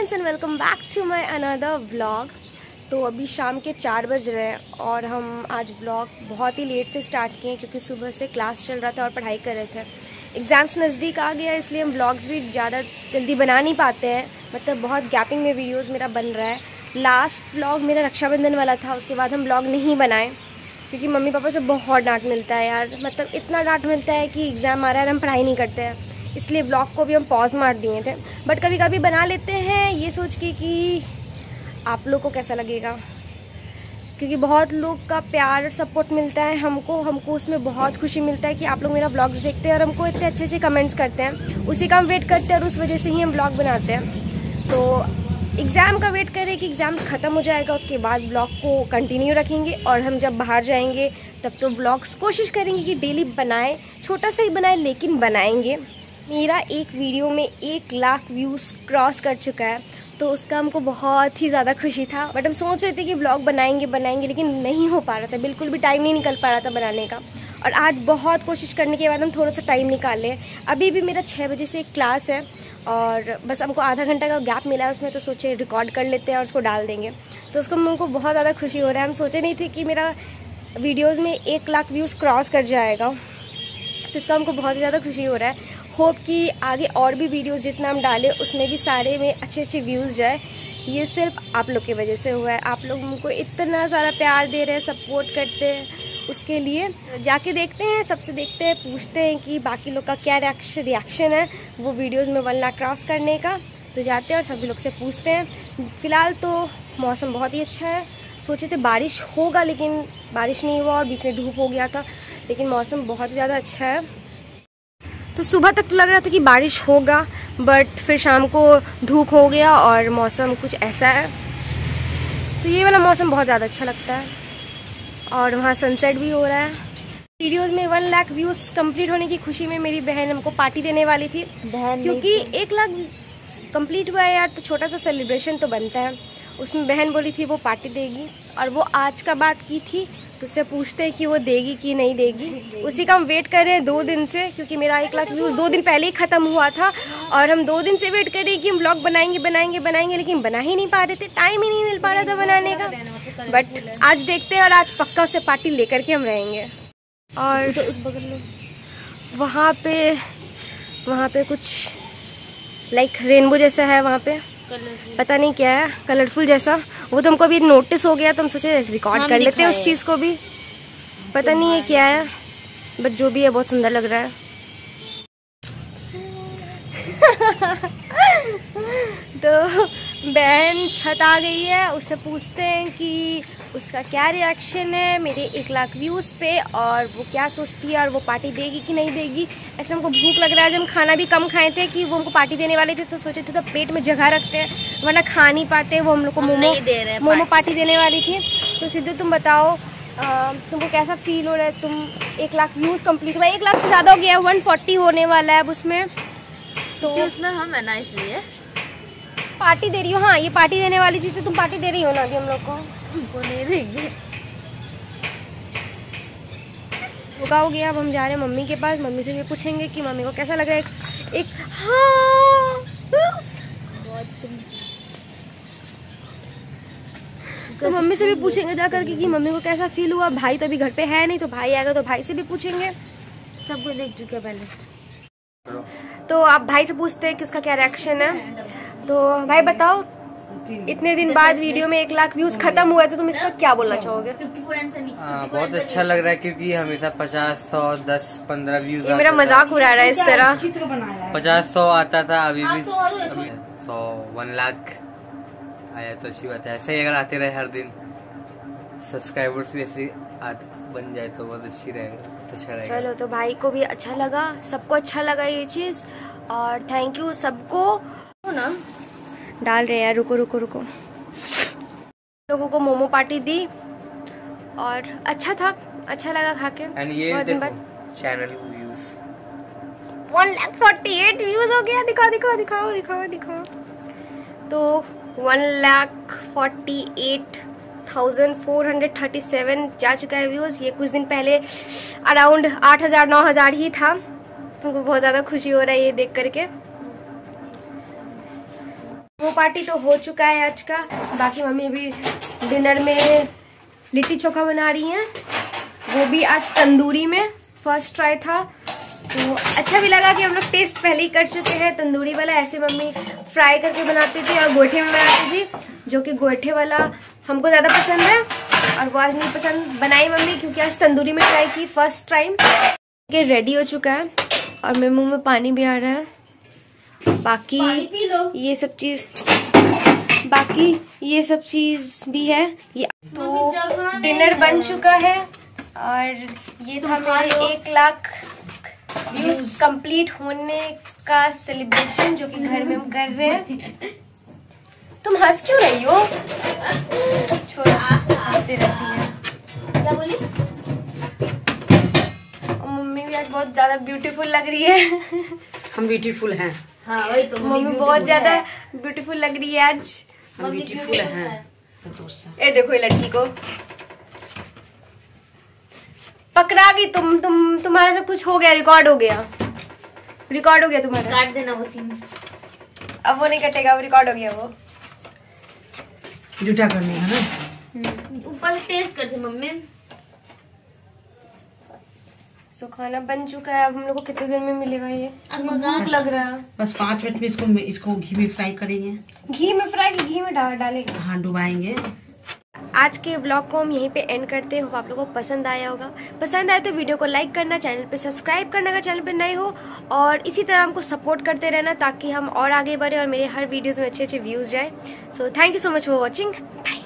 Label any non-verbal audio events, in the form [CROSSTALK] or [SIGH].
Friends and welcome back to my another vlog तो अभी शाम के चार बज रहे हैं और हम आज ब्लॉग बहुत ही लेट से स्टार्ट किए क्योंकि सुबह से क्लास चल रहा था और पढ़ाई कर रहे थे। एग्ज़ाम्स नज़दीक आ गया इसलिए हम ब्लॉग्स भी ज़्यादा जल्दी बना नहीं पाते हैं। मतलब बहुत गैपिंग में वीडियोज़ मेरा बन रहा है। लास्ट ब्लॉग मेरा रक्षाबंधन वाला था, उसके बाद हम ब्लॉग नहीं बनाए। क्योंकि मम्मी पापा से बहुत डांट मिलता है यार। मतलब इतना डांट मिलता है कि एग्ज़ाम आ रहा है हम पढ़ाई नहीं करते हैं। इसलिए ब्लॉग को भी हम पॉज मार दिए थे। बट कभी कभी बना लेते हैं, ये सोच के कि आप लोग को कैसा लगेगा? क्योंकि बहुत लोग का प्यार सपोर्ट मिलता है हमको हमको उसमें बहुत खुशी मिलता है कि आप लोग मेरा ब्लॉग्स देखते हैं और हमको इतने अच्छे अच्छे कमेंट्स करते हैं। उसी का हम वेट करते हैं और उस वजह से ही हम ब्लॉग बनाते हैं। तो एग्ज़ाम का वेट करें कि एग्ज़ाम्स ख़त्म हो जाएगा, उसके बाद ब्लॉग को कंटिन्यू रखेंगे और हम जब बाहर जाएँगे, तब तो ब्लॉग्स कोशिश करेंगे कि डेली बनाएँ, छोटा सा ही बनाएँ, लेकिन बनाएँगे। मेरा एक वीडियो में एक लाख व्यूज़ क्रॉस कर चुका है तो उसका हमको बहुत ही ज़्यादा खुशी था। बट हम सोच रहे थे कि ब्लॉग बनाएँगे बनाएँगे, लेकिन नहीं हो पा रहा था। बिल्कुल भी टाइम नहीं निकल पा रहा था बनाने का। और आज बहुत कोशिश करने के बाद हम थोड़ा सा टाइम निकाल अभी भी मेरा छः बजे से एक क्लास है, और बस हमको आधा घंटा का गैप मिला है, उसमें तो सोचे रिकॉर्ड कर लेते हैं और उसको डाल देंगे। तो उसको हमको बहुत ज़्यादा खुशी हो रहा है। हम सोचे नहीं थे कि मेरा वीडियोज़ में एक लाख व्यूज़ क्रॉस कर जाएगा। तो इसका हमको बहुत ही ज़्यादा खुशी हो रहा है। होप कि आगे और भी वीडियोस जितना हम डालें, उसमें भी सारे में अच्छे अच्छे व्यूज़ जाए। ये सिर्फ़ आप लोग की वजह से हुआ है। आप लोग हमको इतना ज़्यादा प्यार दे रहे हैं सपोर्ट करते हैं उसके लिए। जाके देखते हैं, सबसे देखते हैं, पूछते हैं कि बाकी लोग का क्या रिएक्शन है वो वीडियोस में वन लाख क्रॉस करने का। तो जाते हैं और सभी लोग से पूछते हैं। फ़िलहाल तो मौसम बहुत ही अच्छा है। सोचे थे बारिश होगा, लेकिन बारिश नहीं हुआ और बीच में धूप हो गया था, लेकिन मौसम बहुत ज़्यादा अच्छा है। तो सुबह तक तो लग रहा था कि बारिश होगा बट फिर शाम को धूप हो गया और मौसम कुछ ऐसा है। तो ये वाला मौसम बहुत ज़्यादा अच्छा लगता है। और वहाँ सनसेट भी हो रहा है। वीडियोज़ में वन लाख व्यूज़ कंप्लीट होने की खुशी में मेरी बहन हमको पार्टी देने वाली थी। बहन क्योंकि एक लाख कंप्लीट हुआ है यार तो छोटा सा सेलिब्रेशन तो बनता है। उसमें बहन बोली थी वो पार्टी देगी। और वो आज का बात की थी उससे पूछते हैं कि वो देगी कि नहीं देगी। उसी का हम वेट कर रहे हैं दो दिन से क्योंकि मेरा एक लाख व्यूज़ दो दिन पहले ही ख़त्म हुआ था। और हम दो दिन से वेट कर रहे हैं कि हम ब्लॉग बनाएँगे बनाएँगे बनाएँगे लेकिन बना ही नहीं पा रहे थे। टाइम ही नहीं मिल पा रहा था बनाने का। बट आज देखते हैं और आज पक्का से पार्टी लेकर के हम रहेंगे। और तो उस बगल में? वहाँ पे वहाँ पे कुछ लाइक रेनबो जैसा है वहाँ पे। पता नहीं क्या है कलरफुल जैसा। वो तो हमको अभी नोटिस हो गया तो हम सोचे रिकॉर्ड कर लेते हैं उस चीज़ को भी। पता नहीं ये क्या है बट जो भी है बहुत सुंदर लग रहा है। [LAUGHS] तो बहन छत आ गई है उससे पूछते हैं कि उसका क्या रिएक्शन है मेरे एक लाख व्यूज़ पे और वो क्या सोचती है और वो पार्टी देगी कि नहीं देगी? ऐसे हमको भूख लग रहा है जब हम खाना भी कम खाए थे कि वो हमको पार्टी देने वाले थे तो सोचे थे तो पेट में जगह रखते हैं वरना खा नहीं पाते वो हम लोग को मोमो दे रहे हैं मोमो पार्टी देने वाली थी। तो सिद्धू तुम बताओ तुमको कैसा फील हो रहा है? तुम एक लाख व्यूज़ कंप्लीट हुआ एक लाख से ज़्यादा हो गया है वन फोर्टी होने वाला है अब उसमें। तो तो उसमें हम है ना इसलिए। पार्टी दे रही हो हाँ ये पार्टी देने वाली थी तो तुम पार्टी दे रही हो ना अभी हम लोग को? हमको नहीं देंगे। होगा हो गया अब हम जा रहे हैं मम्मी के पास। मम्मी से भी पूछेंगे कि मम्मी को कैसा लग रहा है? एक, एक हाँ। तो मम्मी से भी पूछेंगे जा करके कि मम्मी को कैसा फील हुआ? भाई तो अभी घर पे है नहीं तो भाई आएगा तो भाई से भी पूछेंगे। सबको देख चुके पहले। तो आप भाई से पूछते हैं कि उसका क्या रिएक्शन है। तो भाई बताओ इतने दिन बाद वीडियो में एक लाख व्यूज़ खत्म हुआ है तो तुम इसका क्या बोलना चाहोगे? हाँ बहुत अच्छा लग रहा है क्योंकि हमेशा पचास सौ दस पंद्रह व्यूज़ ये मेरा मज़ाक उड़ा रहा है इस तरह। पचास सौ आता था अभी भी सौ वन लाख। आया तो अच्छी बात है। ऐसे ही अगर आते रहे हर दिन सब्सक्राइबर्स भी ऐसे बन जाए तो बहुत अच्छी रहेगा तो अच्छा रहेगा। चलो तो भाई को भी अच्छा लगा सबको अच्छा लगा ये चीज़ और थैंक यू सबको। ना डाल रहे हैं। रुको रुको रुको। लोगों को मोमो पार्टी दी और अच्छा था। अच्छा लगा खा के। एंड ये channel views one lakh forty eight views हो गया। दिखाओ दिखाओ दिखाओ दिखाओ दिखाओ। तो one lakh forty eight thousand four hundred thirty seven जा चुका है व्यूज़ ये कुछ दिन पहले अराउंड आठ हज़ार नौ हज़ार ही था। तुमको बहुत ज़्यादा खुशी हो रहा है ये देख करके। वो पार्टी तो हो चुका है आज का। बाकी मम्मी अभी डिनर में लिट्टी चोखा बना रही हैं। वो भी आज तंदूरी में फ़र्स्ट ट्राई था। तो अच्छा भी लगा कि हम लोग टेस्ट पहले ही कर चुके हैं। तंदूरी वाला ऐसे मम्मी फ्राई करके बनाती थी और गोईठे में बनाती थी, जो कि गोईठे वाला हमको ज़्यादा पसंद है और वो आज नहीं पसंद बनाई मम्मी, क्योंकि आज तंदूरी में ट्राई की फ़र्स्ट टाइम के रेडी हो चुका है और मेरे मुँह में पानी भी आ रहा है। बाकी ये सब चीज़ बाकी ये सब चीज़ भी है। ये तो डिनर बन चुका है और ये था मेरे एक लाख व्यूज़ कंप्लीट होने का सेलिब्रेशन जो कि घर में हम कर रहे हैं। तुम हंस क्यों रही हो? छोड़ो हंसती रहती है। क्या बोली? और मम्मी भी आज बहुत ज़्यादा ब्यूटीफुल लग रही है। हम ब्यूटीफुल हैं। हाँ वही तो मम्मी बहुत ज़्यादा ब्यूटीफुल लग रही है आज। ब्यूटीफुल हैं। ए देखो ये लड़की को। पकड़ा गई तुम तुम तुम्हारा सब कुछ हो गया रिकॉर्ड हो गया। रिकॉर्ड हो गया तुम्हारा। काट देना उसी में अब वो नहीं कटेगा वो रिकॉर्ड हो गया वो। जूठा करने है ना? ऊपर से टेस्ट करते मम्मी। सो खाना बन चुका है अब हम लोग को कितने देर में मिलेगा ये? अब भूख लग रहा है। बस पाँच मिनट में इसको इसको घी में फ्राई करेंगे। घी में फ्राई घी में डाल डालेंगे। हाँ डुबाएँगे। आज के ब्लॉग को हम यहीं पे एंड करते हो। आप लोगों को पसंद आया होगा। पसंद आए तो वीडियो को लाइक करना चैनल पे सब्सक्राइब करना अगर चैनल पे नए हो। और इसी तरह हमको सपोर्ट करते रहना ताकि हम और आगे बढ़े और मेरे हर वीडियोस में अच्छे अच्छे व्यूज़ जाए। So thank you so much for watching bye